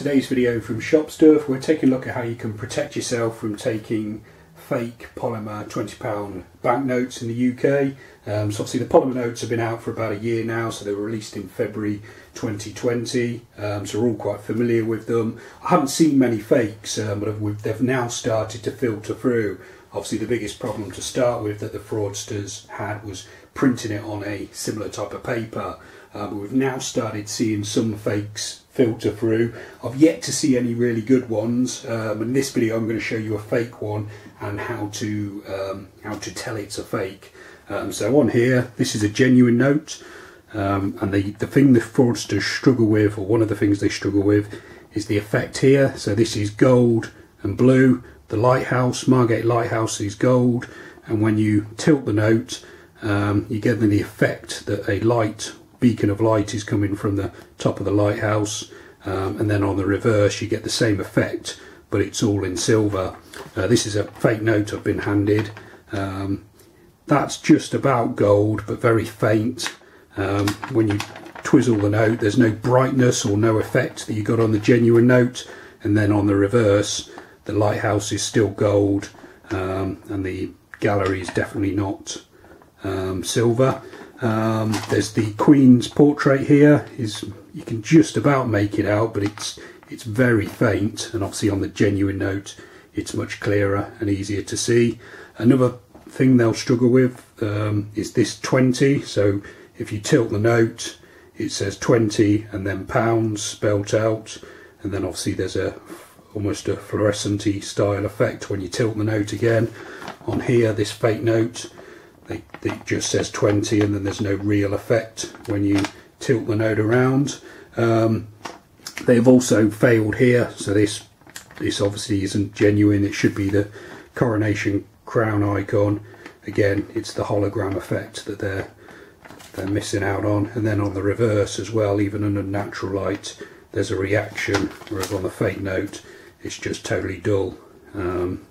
Today's video from Shop Stuff, we're taking a look at how you can protect yourself from taking fake polymer £20 banknotes in the UK. Um, so obviously the polymer notes have been out for about a year now, so they were released in February 2020, um, so we're all quite familiar with them. I haven't seen many fakes, um, but they've now started to filter through. Obviously the biggest problem to start with that the fraudsters had was printing it on a similar type of paper. Uh, but we've now started seeing some fakes filter through. I've yet to see any really good ones. Um, in this video, I'm going to show you a fake one and how to um, how to tell it's a fake. Um, so on here, this is a genuine note, um, and the the thing the fraudsters struggle with, or one of the things they struggle with, is the effect here. So this is gold and blue. The lighthouse, Margate Lighthouse, is gold, and when you tilt the note, um, you get the effect that a light beacon of light is coming from the top of the lighthouse um, and then on the reverse you get the same effect but it's all in silver. Uh, this is a fake note I've been handed. Um, that's just about gold but very faint. Um, when you twizzle the note there's no brightness or no effect that you got on the genuine note and then on the reverse the lighthouse is still gold um, and the gallery is definitely not um, silver. Um, there's the Queen's portrait here. Is you can just about make it out, but it's it's very faint, and obviously on the genuine note, it's much clearer and easier to see. Another thing they'll struggle with um, is this 20. So if you tilt the note, it says 20 and then pounds spelt out, and then obviously there's a almost a fluorescent style effect when you tilt the note again. On here, this fake note it just says 20 and then there's no real effect when you tilt the note around. Um, they've also failed here, so this this obviously isn't genuine. It should be the coronation crown icon. Again, it's the hologram effect that they're they're missing out on. And then on the reverse as well, even under natural light, there's a reaction. Whereas on the fake note, it's just totally dull. Um,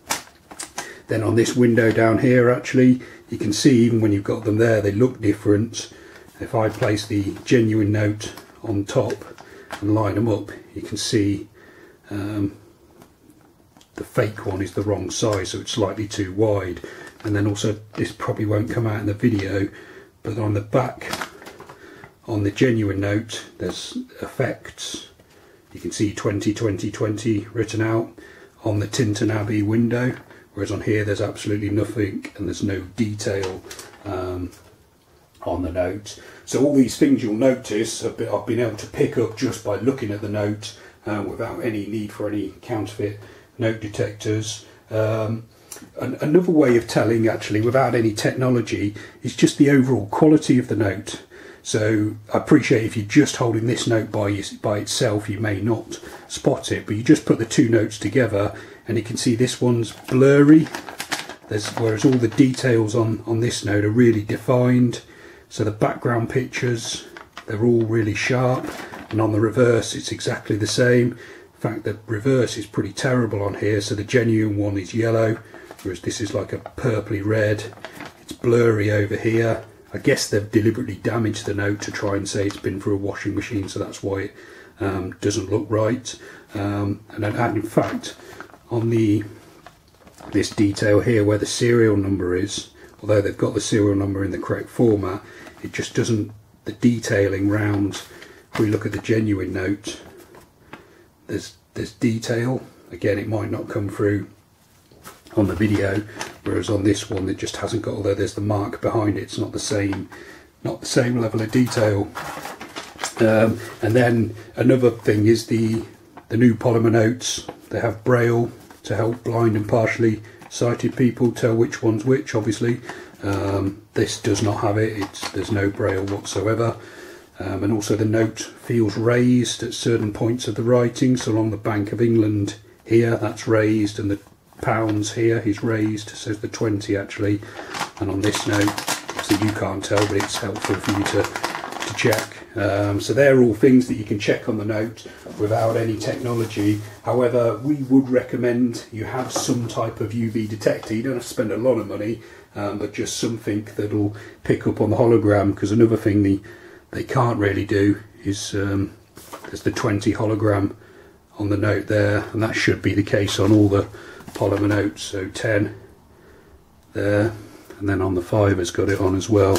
then on this window down here, actually, you can see even when you've got them there they look different. If I place the genuine note on top and line them up you can see um, the fake one is the wrong size so it's slightly too wide. And then also this probably won't come out in the video but on the back on the genuine note there's effects you can see 20 20 20 written out on the Tintern Abbey window whereas on here there's absolutely nothing and there's no detail um, on the note. So all these things you'll notice I've been, I've been able to pick up just by looking at the note uh, without any need for any counterfeit note detectors. Um, another way of telling actually without any technology is just the overall quality of the note. So I appreciate if you're just holding this note by, by itself, you may not spot it, but you just put the two notes together and you can see this one's blurry. There's, whereas all the details on, on this note are really defined. So the background pictures, they're all really sharp. And on the reverse, it's exactly the same. In fact, the reverse is pretty terrible on here. So the genuine one is yellow, whereas this is like a purpley red. It's blurry over here. I guess they've deliberately damaged the note to try and say it's been through a washing machine, so that's why it um, doesn't look right. Um, and, and in fact, on the this detail here where the serial number is, although they've got the serial number in the correct format, it just doesn't, the detailing round, if we look at the genuine note, there's, there's detail. Again, it might not come through on the video, whereas on this one it just hasn't got, although there's the mark behind it, it's not the same, not the same level of detail. Um, and then another thing is the the new polymer notes. They have braille to help blind and partially sighted people tell which one's which. Obviously, um, this does not have it. It's, there's no braille whatsoever. Um, and also the note feels raised at certain points of the writing. So along the Bank of England here, that's raised, and the pounds here he's raised, says the 20 actually. And on this note, so you can't tell, but it's helpful for you to, to check. Um, so they're all things that you can check on the note without any technology. However, we would recommend you have some type of UV detector. You don't have to spend a lot of money, um, but just something that'll pick up on the hologram. Because another thing they, they can't really do is um, there's the 20 hologram on the note there, and that should be the case on all the polymer notes. So 10 there, and then on the 5 has got it on as well.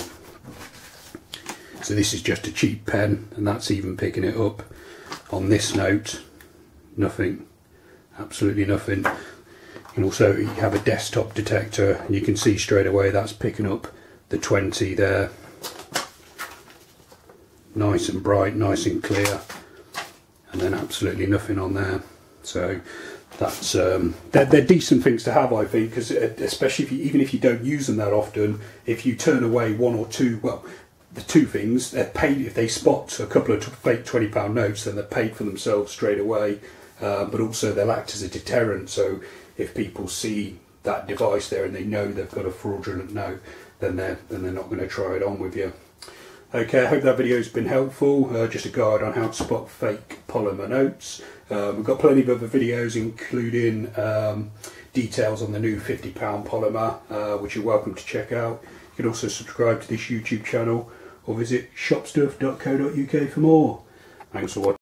So this is just a cheap pen, and that's even picking it up. On this note, nothing, absolutely nothing. And also you have a desktop detector, and you can see straight away that's picking up the 20 there. Nice and bright, nice and clear and then absolutely nothing on there. So that's um, they're, they're, decent things to have, I think, because uh, especially if you, even if you don't use them that often, if you turn away one or two, well, the two things they're paid if they spot a couple of fake twenty pound notes, then they're paid for themselves straight away. Uh, but also they'll act as a deterrent. So if people see that device there and they know they've got a fraudulent note, then they're then they're not going to try it on with you. Okay, I hope that video has been helpful. Uh, just a guide on how to spot fake polymer notes. Um, we've got plenty of other videos including um, details on the new £50 polymer, uh, which you're welcome to check out. You can also subscribe to this YouTube channel or visit shopstuff.co.uk for more. Thanks for watching.